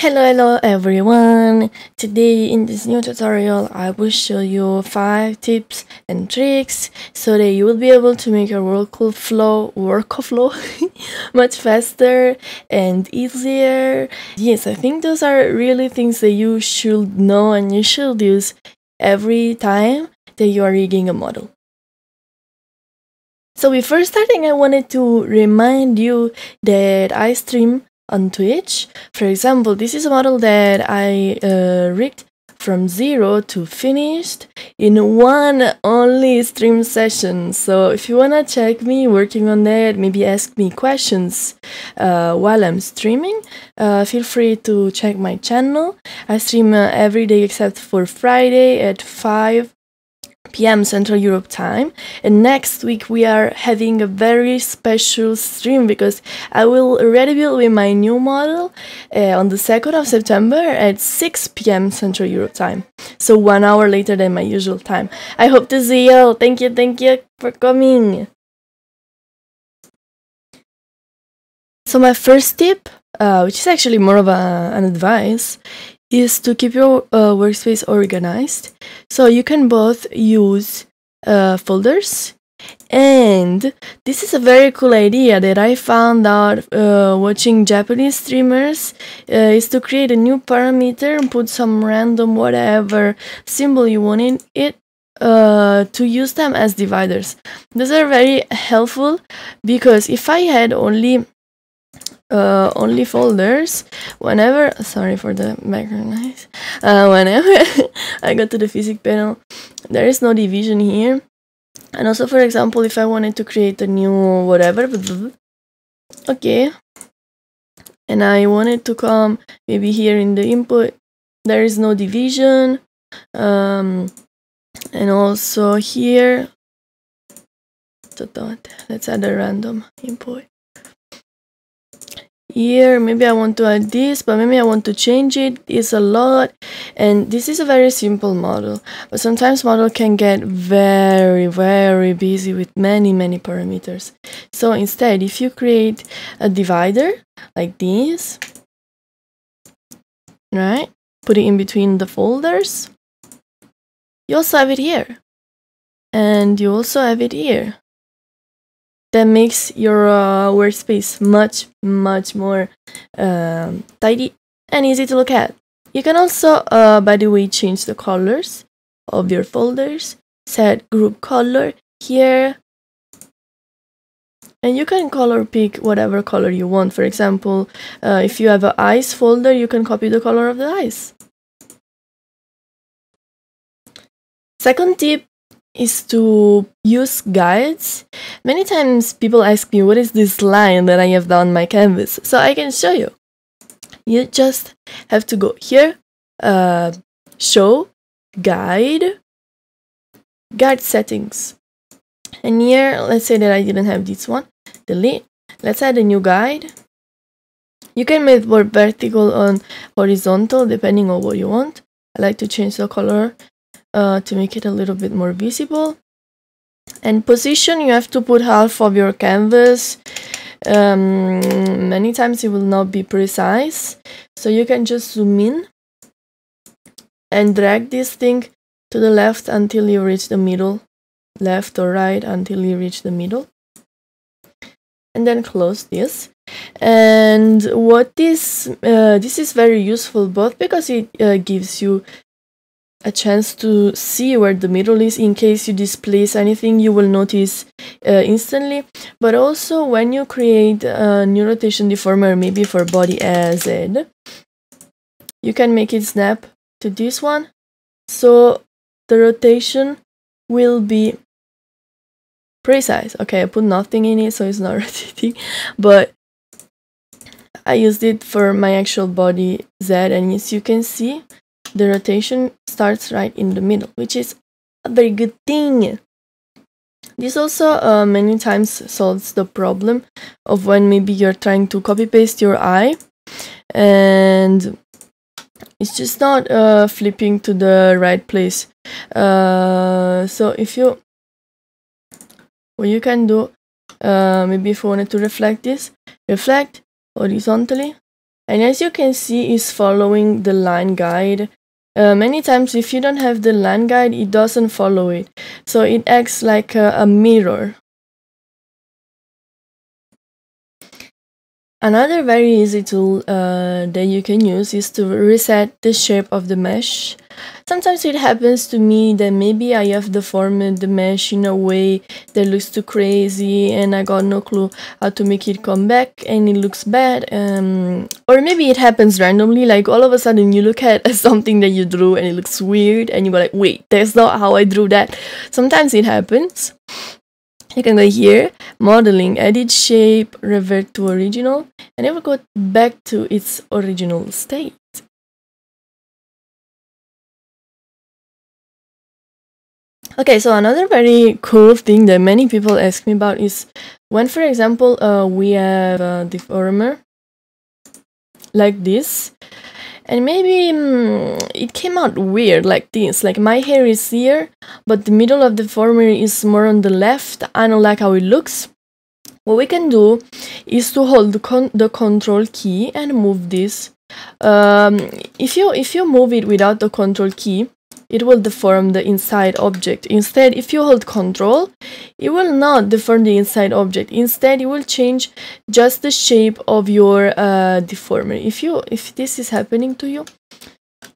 Hello hello everyone! Today in this new tutorial I will show you 5 tips and tricks so that you will be able to make your workflow workflow much faster and easier. Yes, I think those are really things that you should know and you should use every time that you are rigging a model. So before starting I wanted to remind you that I stream on Twitch. For example, this is a model that I uh, rigged from zero to finished in one only stream session. So if you wanna check me working on that, maybe ask me questions uh, while I'm streaming, uh, feel free to check my channel. I stream uh, every day except for Friday at 5 p.m. Central Europe time. And next week we are having a very special stream because I will build with my new model uh, on the 2nd of September at 6 p.m. Central Europe time. So one hour later than my usual time. I hope to see you. Thank you, thank you for coming. So my first tip, uh, which is actually more of a, an advice, is to keep your uh, workspace organized. So you can both use uh, folders and this is a very cool idea that I found out uh, watching Japanese streamers uh, is to create a new parameter and put some random whatever symbol you want in it uh, to use them as dividers. These are very helpful because if I had only uh, only folders. Whenever sorry for the background noise. Uh, whenever I go to the physics panel there is no division here. And also for example if I wanted to create a new whatever okay. And I wanted to come maybe here in the input there is no division. Um, and also here. Let's add a random input here maybe I want to add this but maybe I want to change it. It's a lot. And this is a very simple model. But sometimes model can get very very busy with many many parameters. So instead if you create a divider like this right put it in between the folders you also have it here. And you also have it here that makes your uh, workspace much much more um, tidy and easy to look at. You can also, uh, by the way, change the colors of your folders, set group color here, and you can color pick whatever color you want. For example, uh, if you have an eyes folder, you can copy the color of the eyes. Second tip is to use guides. Many times people ask me what is this line that I have on my canvas, so I can show you. You just have to go here, uh, show, guide, guide settings. And here, let's say that I didn't have this one, delete. Let's add a new guide. You can make more vertical or horizontal depending on what you want. I like to change the color uh, to make it a little bit more visible. And position, you have to put half of your canvas. Um, many times it will not be precise. So you can just zoom in and drag this thing to the left until you reach the middle. Left or right until you reach the middle. And then close this and what this uh, this is very useful both because it uh, gives you a chance to see where the middle is in case you displace anything you will notice uh, instantly. But also when you create a new rotation deformer maybe for body as Z you can make it snap to this one. So the rotation will be precise. Okay I put nothing in it so it's not rotating. But I used it for my actual body Z and as you can see the rotation starts right in the middle, which is a very good thing. This also uh, many times solves the problem of when maybe you're trying to copy paste your eye and it's just not uh, flipping to the right place. Uh, so if you, what you can do, uh, maybe if you wanted to reflect this, reflect horizontally and as you can see it's following the line guide uh, many times if you don't have the land guide it doesn't follow it. So it acts like a, a mirror Another very easy tool uh, that you can use is to reset the shape of the mesh. Sometimes it happens to me that maybe I have deformed the mesh in a way that looks too crazy and I got no clue how to make it come back and it looks bad. Um, or maybe it happens randomly, like all of a sudden you look at something that you drew and it looks weird and you go like, wait, that's not how I drew that. Sometimes it happens you can go here modeling edit shape revert to original and it will go back to its original state. Okay so another very cool thing that many people ask me about is when for example uh, we have a deformer like this and maybe mm, it came out weird like this like my hair is here but the middle of the former is more on the left. I don't like how it looks. What we can do is to hold the, con the control key and move this. Um, if you if you move it without the control key it will deform the inside object. Instead, if you hold control, it will not deform the inside object. Instead, it will change just the shape of your uh, deformer. If you if this is happening to you,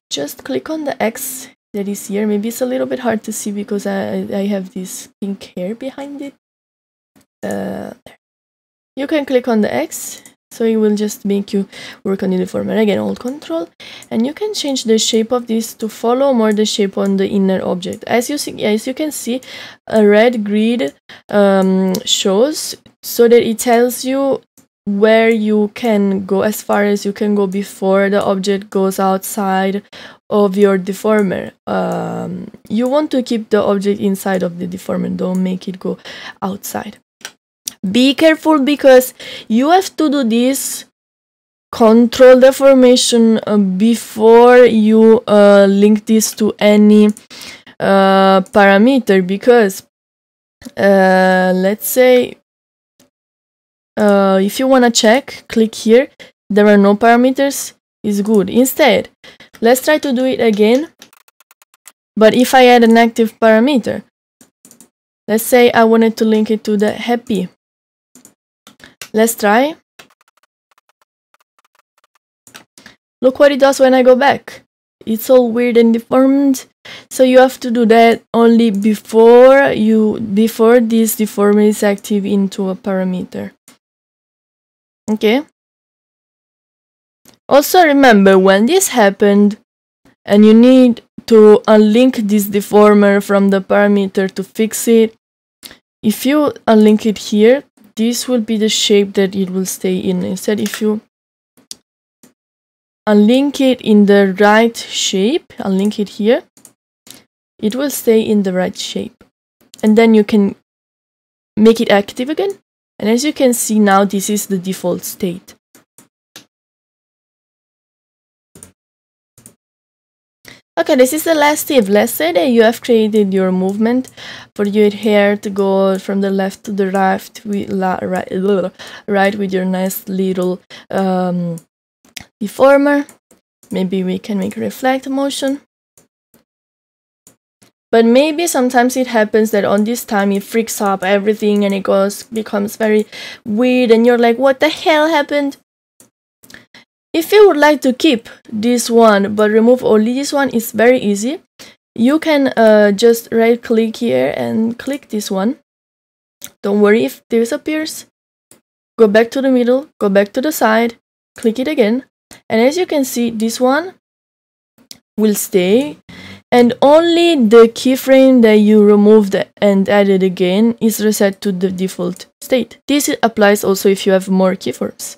just click on the X that is here. Maybe it's a little bit hard to see because I, I have this pink hair behind it. Uh, you can click on the X so it will just make you work on the deformer again hold control. And you can change the shape of this to follow more the shape on the inner object. As you see as you can see a red grid um, shows so that it tells you where you can go as far as you can go before the object goes outside of your deformer. Um, you want to keep the object inside of the deformer. Don't make it go outside be careful because you have to do this control deformation uh, before you uh, link this to any uh, parameter because uh, let's say uh, if you want to check click here there are no parameters is good. Instead let's try to do it again but if I add an active parameter let's say I wanted to link it to the happy Let's try. Look what it does when I go back. It's all weird and deformed. So you have to do that only before you before this deformer is active into a parameter. Okay. Also remember when this happened and you need to unlink this deformer from the parameter to fix it. If you unlink it here, this will be the shape that it will stay in. Instead, if you unlink it in the right shape, unlink it here, it will stay in the right shape. And then you can make it active again. And as you can see now, this is the default state. Okay, this is the last tip. Let's say that you have created your movement for your hair to go from the left to the right with right, right with your nice little um, deformer. Maybe we can make a reflect motion. But maybe sometimes it happens that on this time it freaks up everything and it goes becomes very weird and you're like, what the hell happened? If you would like to keep this one but remove only this one, it's very easy. You can uh, just right click here and click this one. Don't worry if this appears. Go back to the middle, go back to the side, click it again. And as you can see, this one will stay and only the keyframe that you removed and added again is reset to the default state. This applies also if you have more keyframes.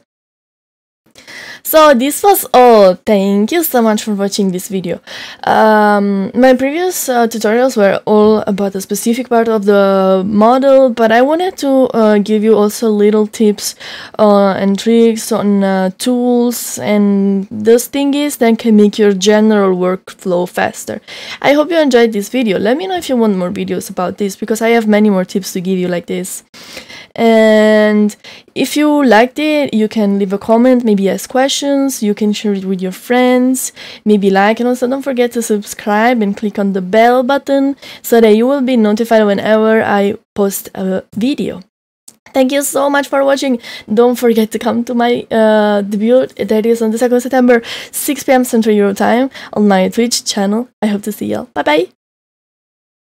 So this was all. Thank you so much for watching this video. Um, my previous uh, tutorials were all about a specific part of the model, but I wanted to uh, give you also little tips uh, and tricks on uh, tools and those thingies that can make your general workflow faster. I hope you enjoyed this video. Let me know if you want more videos about this because I have many more tips to give you like this. And if you liked it, you can leave a comment, maybe ask questions, you can share it with your friends, maybe like, and also don't forget to subscribe and click on the bell button so that you will be notified whenever I post a video. Thank you so much for watching. Don't forget to come to my uh, debut that is on the 2nd of September, 6 p.m. Central Euro Time on my Twitch channel. I hope to see y'all. Bye bye.